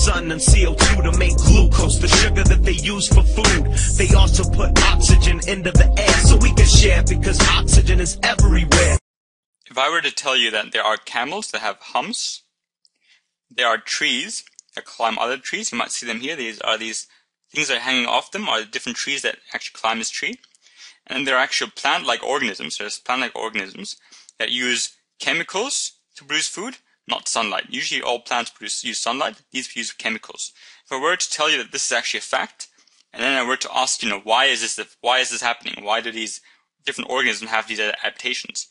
sun and CO2 to make glucose, the sugar that they use for food. They also put oxygen into the air so we can share because oxygen is everywhere. If I were to tell you that there are camels that have humps, there are trees that climb other trees, you might see them here. These are these things that are hanging off them are the different trees that actually climb this tree. And there are actual plant-like organisms, there's plant-like organisms that use chemicals to produce food, not sunlight. Usually all plants produce, use sunlight, these use chemicals. If I were to tell you that this is actually a fact, and then I were to ask, you know, why is this, why is this happening? Why do these different organisms have these adaptations?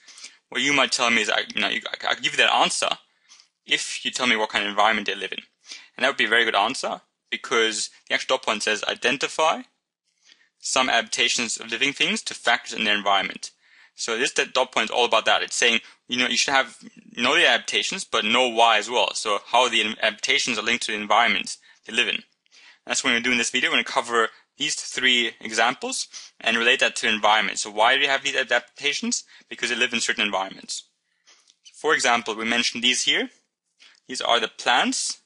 What you might tell me is, you know, I can give you that answer if you tell me what kind of environment they live in. And that would be a very good answer because the actual dot point says identify some adaptations of living things to factors in their environment. So this dot point is all about that. It's saying, you know, you should have know the adaptations, but know why as well. So how the adaptations are linked to the environment they live in. That's what we're going to do in this video. We're going to cover these three examples and relate that to environment. So why do we have these adaptations? Because they live in certain environments. For example, we mentioned these here. These are the plants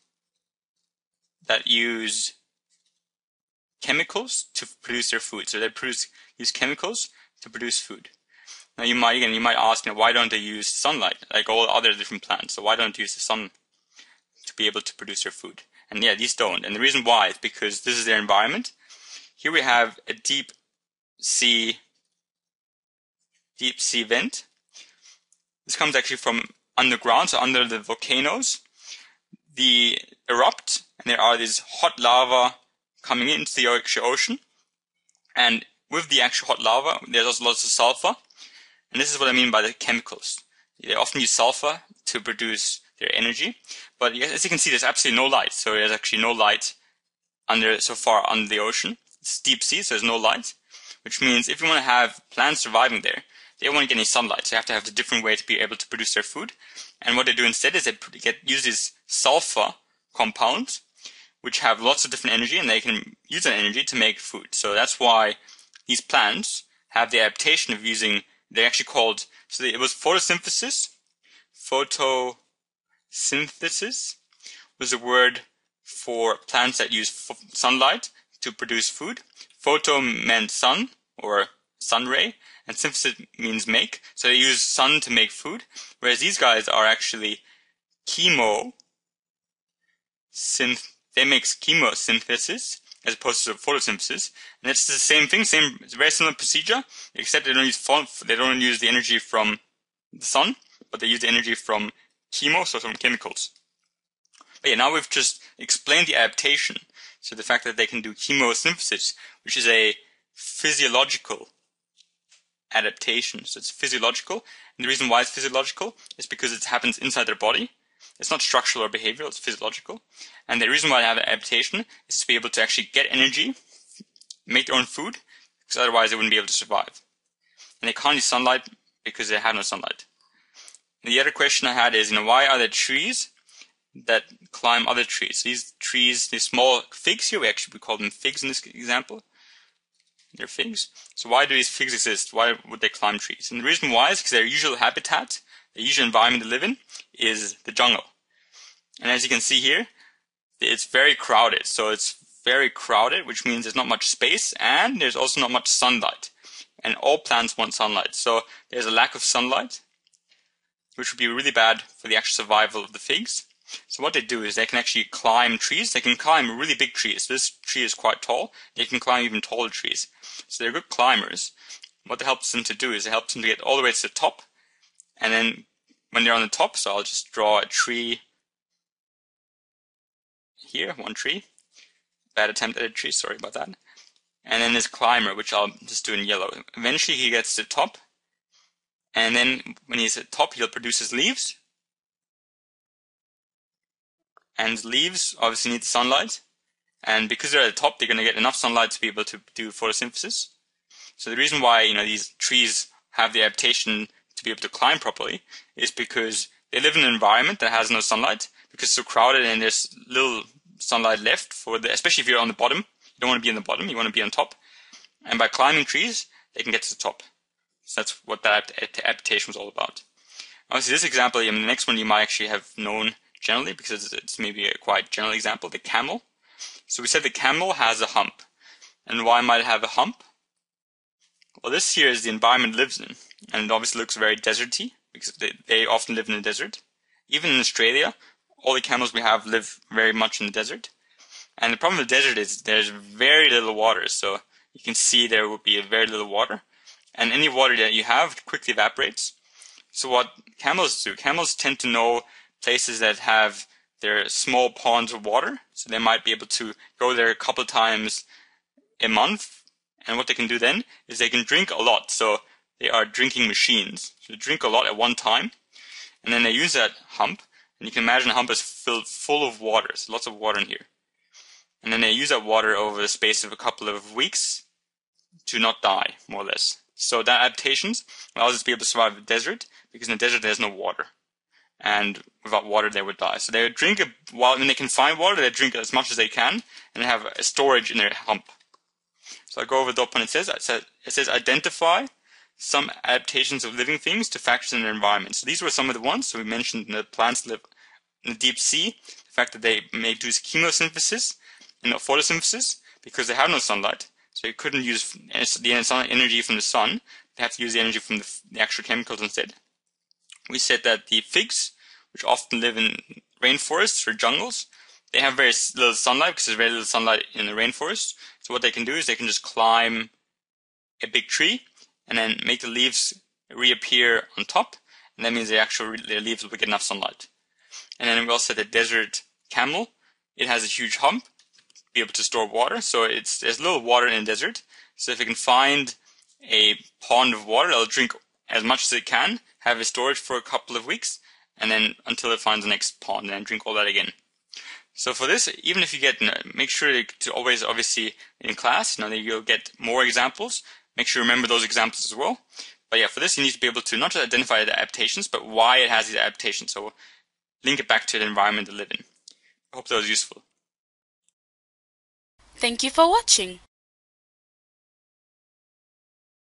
that use chemicals to produce their food. So they produce use chemicals to produce food. Now you might again you might ask, you know, why don't they use sunlight like all other different plants? So why don't they use the sun to be able to produce their food? And yeah, these don't. And the reason why is because this is their environment. Here we have a deep sea deep sea vent. This comes actually from underground, so under the volcanoes. The erupt, and there are these hot lava coming into the ocean. And with the actual hot lava, there's also lots of sulfur. And this is what I mean by the chemicals. They often use sulfur to produce their energy. But as you can see, there's absolutely no light. So there's actually no light under so far under the ocean. It's deep sea, so there's no light. Which means if you want to have plants surviving there, they don't want to get any sunlight. So you have to have a different way to be able to produce their food. And what they do instead is they get use these sulfur compounds which have lots of different energy and they can use that energy to make food. So that's why these plants have the adaptation of using, they're actually called, so it was photosynthesis. Photosynthesis was a word for plants that use sunlight to produce food. Photo meant sun or sun ray, and synthesis means make. So they use sun to make food, whereas these guys are actually chemo synth they make chemosynthesis as opposed to photosynthesis, and it's the same thing, same, it's a very similar procedure, except they don't use they don't use the energy from the sun, but they use the energy from chemo, so from chemicals. But yeah, now we've just explained the adaptation, so the fact that they can do chemosynthesis, which is a physiological adaptation. So it's physiological, and the reason why it's physiological is because it happens inside their body, it's not structural or behavioral, it's physiological. And the reason why they have an adaptation is to be able to actually get energy, make their own food, because otherwise they wouldn't be able to survive. And they can't use sunlight because they have no sunlight. And the other question I had is, you know, why are there trees that climb other trees? These trees, these small figs here, we actually we call them figs in this example. They're figs. So why do these figs exist? Why would they climb trees? And the reason why is because their usual habitat the usual environment to live in is the jungle. And as you can see here, it's very crowded. So it's very crowded, which means there's not much space and there's also not much sunlight. And all plants want sunlight. So there's a lack of sunlight, which would be really bad for the actual survival of the figs. So what they do is they can actually climb trees. They can climb really big trees. This tree is quite tall. They can climb even taller trees. So they're good climbers. What it helps them to do is it helps them to get all the way to the top and then when they're on the top, so I'll just draw a tree here, one tree. Bad attempt at a tree, sorry about that. And then this climber, which I'll just do in yellow. Eventually he gets to the top, and then when he's at top, he'll produce his leaves. And leaves obviously need sunlight, and because they're at the top, they're going to get enough sunlight to be able to do photosynthesis. So the reason why you know these trees have the adaptation to be able to climb properly is because they live in an environment that has no sunlight because it's so crowded and there's little sunlight left for the, especially if you're on the bottom. You don't want to be on the bottom, you want to be on top. And by climbing trees, they can get to the top. So that's what that adaptation was all about. Obviously, this example, I mean, the next one you might actually have known generally because it's maybe a quite general example, the camel. So we said the camel has a hump. And why might it have a hump? Well, this here is the environment it lives in. And it obviously looks very deserty because they, they often live in the desert. Even in Australia, all the camels we have live very much in the desert. And the problem with the desert is there's very little water. So you can see there will be very little water. And any water that you have quickly evaporates. So what camels do, camels tend to know places that have their small ponds of water. So they might be able to go there a couple times a month. And what they can do then is they can drink a lot. So they are drinking machines. So they drink a lot at one time. And then they use that hump. And you can imagine a hump is filled full of water. So lots of water in here. And then they use that water over the space of a couple of weeks to not die, more or less. So that adaptations allows us to be able to survive the desert because in the desert there's no water. And without water they would die. So they drink a, while when they can find water, they drink as much as they can and have a storage in their hump. So I go over the point it says, it says, it says identify some adaptations of living things to factors in their environment. So these were some of the ones. So we mentioned the plants live in the deep sea, the fact that they may do chemosynthesis and not photosynthesis because they have no sunlight. So they couldn't use the energy from the sun. They have to use the energy from the, the actual chemicals instead. We said that the figs, which often live in rainforests or jungles, they have very little sunlight because there's very little sunlight in the rainforest. So what they can do is they can just climb a big tree and then make the leaves reappear on top. And that means they actually their leaves will get enough sunlight. And then we also the desert camel. It has a huge hump be able to store water. So it's there's little water in the desert. So if it can find a pond of water, it'll drink as much as it can, have a storage for a couple of weeks, and then until it finds the next pond, and then drink all that again. So for this, even if you get, make sure to always, obviously, in class, you know, you'll get more examples. Make sure you remember those examples as well. But yeah, for this, you need to be able to not just identify the adaptations, but why it has these adaptations. So link it back to the environment to live in. I hope that was useful. Thank you for watching.